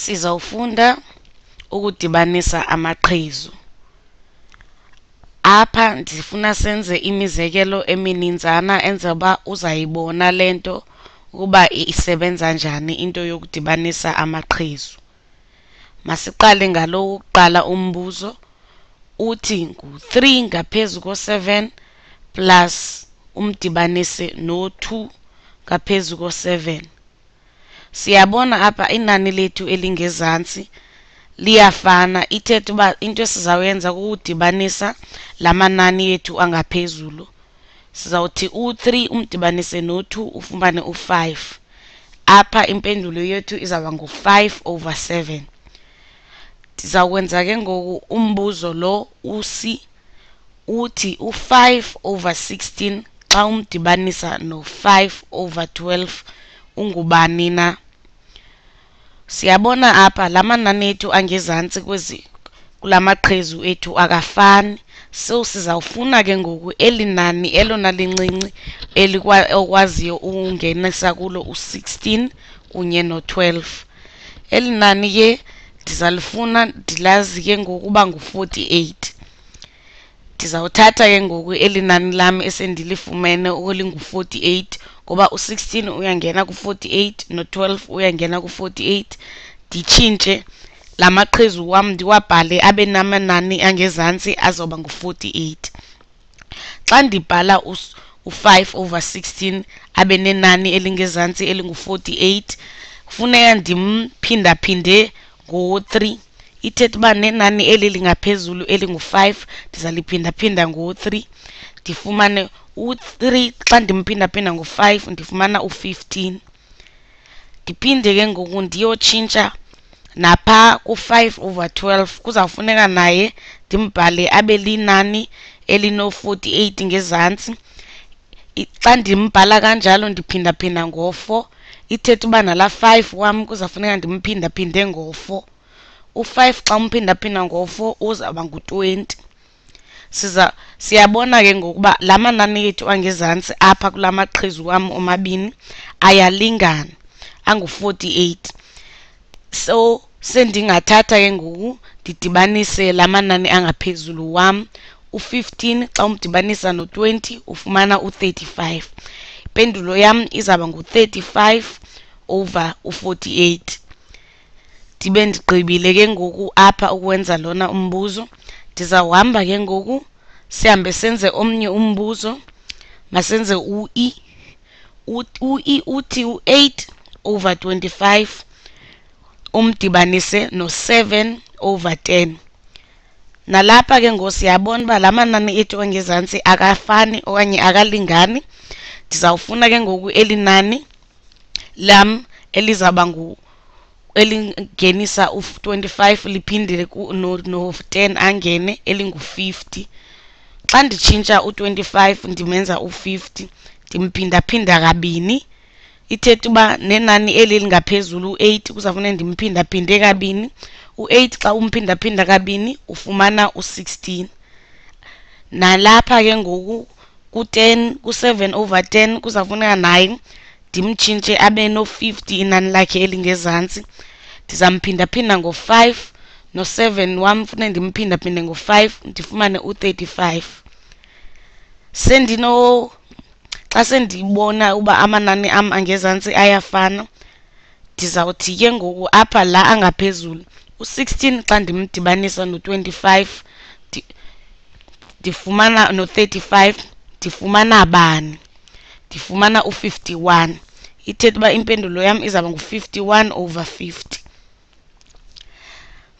Sizawufunda ukudibanisa amaqhezu. Apha ndifuna senze imizekelo emininzana enzoba uzayibona lento ukuba isebenza njani into yokudibanisa amaqhezu. Masiqale ngalo wokuqala umbuzo uthi ngu-3 ngaphezu ko-7 plus umdibanise no-2 ngaphezu ko-7. Siyabona apha inani lethu elingezantsi liyafana ithetha uba into esizawuyenza kukudibanisa la manani yethu angaphezulu. Sizawuthi u-3 umdibanise no-2 ufumane u-5. Apha impendulo yethu izawuba ngu-5 over 7. Ndizawukwenza ke ngoku umbuzo lo usi uthi u-5 over 16 xa umdibanisa no-5 over 12 ungubani na? Siyabona apha la manani ethu angezantsi kwezi kula maqhezu ethu akafani so sizawufuna ke ngoku eli nani elona lincinci okwaziyo ukungenisa kulo u-16 kunye no-12. Eli nani ke ndizalifuna ndilazi ke ngokuba ngu-48. Ndizawuthatha ke ngoku eli nani lam esendilifumene elingu-48 ngoba u-16 uyangena ku-48 no-12 uyangena ku-48 nditshintshe la maqhezu wam ndiwabhale abe namanani angezantsi azoba ngu-48. Xa ndibhala u-5 over 16 abe nenani elingezantsi elingu-48 kufuneka ndimphindaphinde ngo-3 ithetha uba nenani eli lingaphezulu elingu-5 ndizaliphindaphinda ngo-3 ndifumane u-3 xa ndimphindaphinda ngo-5 ndifumana u-15 ndiphinde ke ngoku ndiyotshintsha napha ku-5 over 12 kuzawufuneka naye ndimbhale abe linani elino-48 ngezantsi. Xa ndimbhala kanjalo ndiphindaphinda ngo-4 ithetha uba nala 5 wam kuzawufuneka ndimphindaphinde ngo-4 u-5 xa umphindaphinda ngo-4 uzawuba ngu-20 siza siyabona ke ngokuba la manani ethu angezantsi apha kula maqhezu wam omabini ayalingana angu-48 so sendingathatha ke ngoku ndidibanise la manani angaphezulu wam u-15 xa umdibanisa no-20 ufumana u-35 impendulo yam izawuba ngu-35 over u-48 ndibe ndigqibile ke ngoku apha ukwenza lona umbuzo. Ndizawuhamba ke ngoku sihambe senze omnye umbuzo. Masenze u-e u-e uthi u-8 over 25 umdibanise no-7 over 10 nalapha ke ngoku siyabona uba la manani ethu angezantsi akafani okanye akalingani. Ndizawufuna ke ngoku eli nani lam elizawuba ngu elingenisa u-25 liphindele no-10 angene elingu-50 xa nditshintsha u-25 ndimenza u-50 ndimphindaphinda kabini. Ithetha uba nenani eli lingaphezulu u-8 kuzawufuneka ndimphindaphinde kabini. U-8 xa umphindaphinda kabini ufumana u-16 nalapha ke ngoku ku-10 ku-7 over 10 kuzawufuneka naye ndimtshintshe abe no-50 inani lakhe elingezantsi. Ndizamphindaphinda ngo-5 no-7 wam funeka ndimphindaphinde ngo-5 ndifumane u-35 sendino xa sendibona uba amanani am angezantsi ayafana ndizawuthi ke ngoku apha la angaphezulu u-16 xa ndimdibanisa no-25 ndifumana no-35 ndifumana bani? Ndifumana u-51 ithetha uba impendulo yam izawuba ngu-51 over 50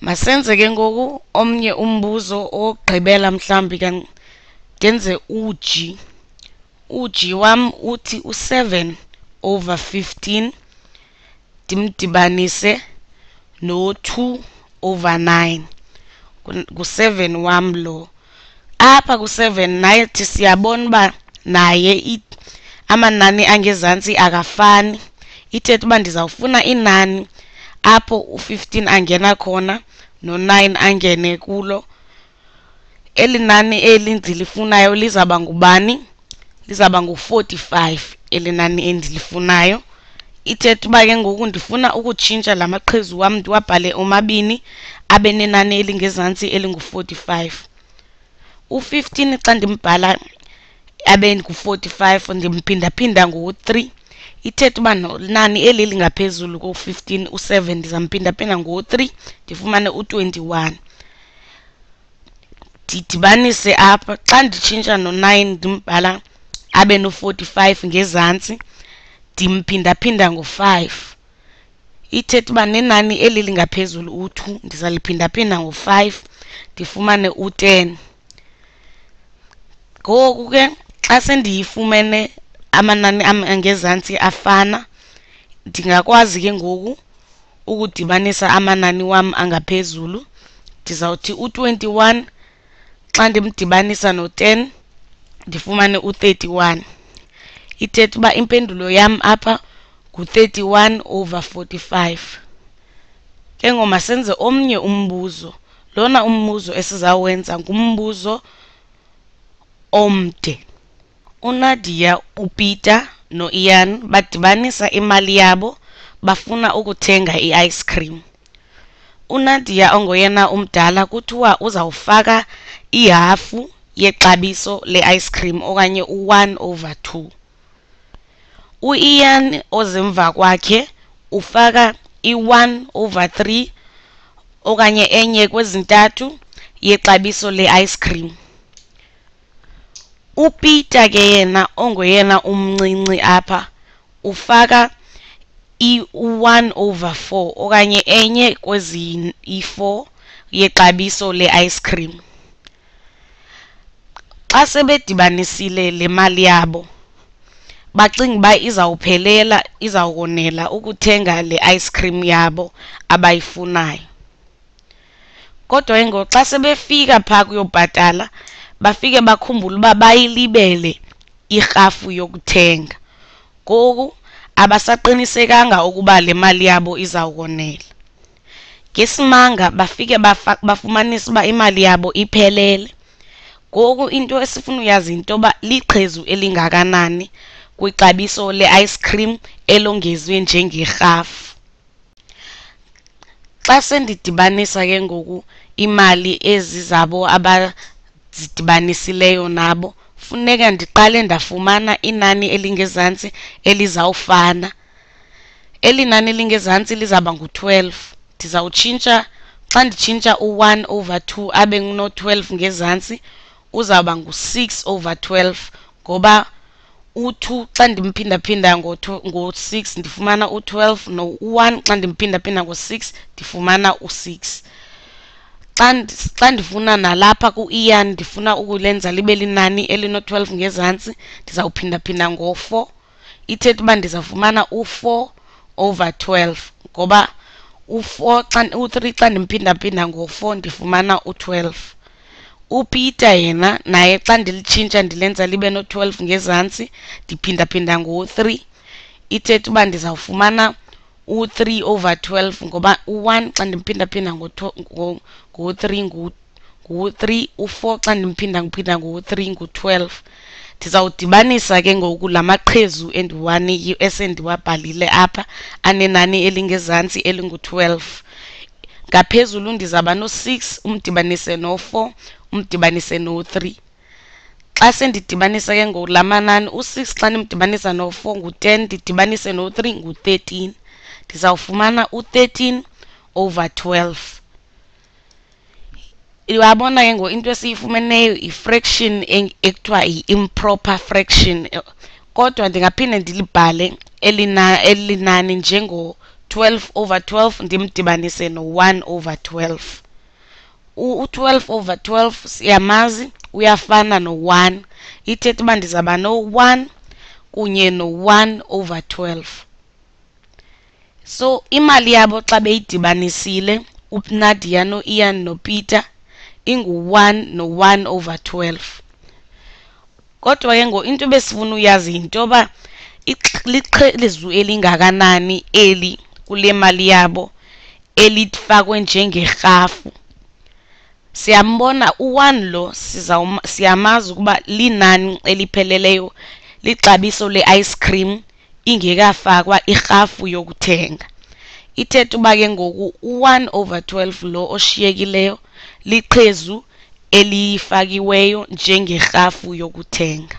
masenze ke ngoku omnye umbuzo owokugqibela mhlawumbi ndenze u-g. U-g wam uthi u-7 over 15 ndimdibanise no-2 over 9 ngu-7 wam lo. Apha ku-7 nathi siyabona uba naye amanani angezantsi akafani. Ithetha uba ndizawufuna inani apho u-15 angena khona no-9 angene kulo. Eli nani eli ndilifunayo lizawuba ngubani? Lizawuba ngu-45 eli nani endilifunayo. Ithetha uba ke ngoku ndifuna ukutshintsha la maqhezu wam ndiwabhale omabini abe nenani elingezantsi elingu-45 u-15 xa ndimbhala abe ngu-45 ndimphindaphinda ngo-3 ithetha uba nani eli lingaphezulu ko-15 u-7 ndizamphindaphinda ngo-3 ndifumane u-21 ndidibanise apha xa nditshintsha no-9 ndimbhala abe no-45 ngezantsi ndimphindaphinda ngo-5 ithetha uba nenani eli lingaphezulu u-2 ndizaliphindaphinda ngo-5 ndifumane u-10 ngoku ke xa sendiyifumene amanani angezantsi afana. Ndingakwazi ke ngoku ukudibanisa amanani wam angaphezulu. Ndizawuthi u-21 xa ndimdibanisa no-10 ndifumane u-31 ithetha uba impendulo yam apha ngu-31 over 45 ke ngoma senze omnye umbuzo. Lona umbuzo esizawenza ngumbuzo omde. uNadia uPeter noIan badibanisa imali yabo bafuna ukuthenga i-ice cream. uNadia ongoyena umdala kuthiwa uzawufaka ihafu yexabiso le-ice cream okanye u-1 over 2 uIan ozemva kwakhe ufaka i-1 over 3 okanye enye kwezintathu yexabiso le-ice cream. uPeter ke yena ongoyena umncinci apha ufaka i-1 over 4 okanye enye kwezi i-4 yexabiso le-ice cream. Xa sebedibanisile le mali yabo bacinga uba izawuphelela izawukonela ukuthenga le ice cream yabo abayifunayo. Kodwa ke ngoku xa sebefika phaa kuyobhatala bafike bakhumbule uba bayilibele irhafu yokuthenga. Ngoku abasaqinisekanga ukuba le mali yabo izawukonela. Ngesimanga bafike bafumanisa uba imali yabo iphelele. Ngoku into esifuna uyazi into yoba liqhezu elingakanani kwixabiso le-ice cream elongezwe njengerhafu. Xa sendidibanisa ke ngoku imali ezi zabo abazidibanisileyo nabo. Funeka ndiqale ndafumana inani elingezantsi elizawufana. Eli nani elingezantsi lizawuba ngu-12 ndizawutshintsha xa nditshintsha u-1 over 2 abe no-12 ngezantsi uzawuba ngu-6 over 12 ngoba u-2 xa ndimphindaphinda ngo-6 ndifumana u-12 no-1 xa ndimphindaphinda ngo-6 ndifumana u-6 xa ndifuna nalapha ku-ian ndifuna ukulenza libe linani elino-12 ngezantsi ndizawuphindaphinda ngo-four. Ithetha uba ndizawufumana u-four over 12 ngoba u-four xa u-three xa ndimphindaphinda ngo-four ndifumana u-12 uPeter yena naye xa ndilitshintsha ndilenza libe no-12 ngezantsi ndiphindaphinda ngo-three. Ithetha uba ndizawufumana u-3 over 12 ngoba u-1 xa ndimphindaphinda ngo-3 ngu-3 u-4 xa ndimphinda ngiphinda ngo-3 ngu-12 ndizawudibanisa ke ngoku la maqhezu endiwaniyo esendiwabhalile apha anenani elingezantsi elingu-12 ngaphezulu ndizawuba no-6 umdibanise no-4 umdibanise no-3 xa sendidibanisa ke ngoku la manani u-6 xa ndimdibanisa no-4 ngu-10 ndidibanise no-3 ngu-13 ndizawufumana u-13 over 12 wabona ke ngoku into esiyifumeneyo i-fraction ekuthiwa yi-improper fraction. Kodwa ndingaphinde ndilibhale elinani njengo-12 over 12 ndimdibanise no-1 over 12 u-12 over 12 siyamazi uyafana no-1 ithetha uba ndizawuba no-1 kunye no-1 over 12 so imali yabo xa beyidibanisile unadia no-ian nopeter ingu-1 no-1 over 12 kodwa ke ngo into besifuna uyazi yinto yoba liqhezu elingakanani eli kule mali yabo elifakwe njengerhafu. Siyambona u-1 lo siyamazi ukuba linani elipheleleyo lixabiso le-ice cream ingekafakwa ihafu yokuthenga. Ithetha uba ke ngoku u-1 over 12 lo oshiyekileyo liqhezu elifakiweyo njengerhafu yokuthenga.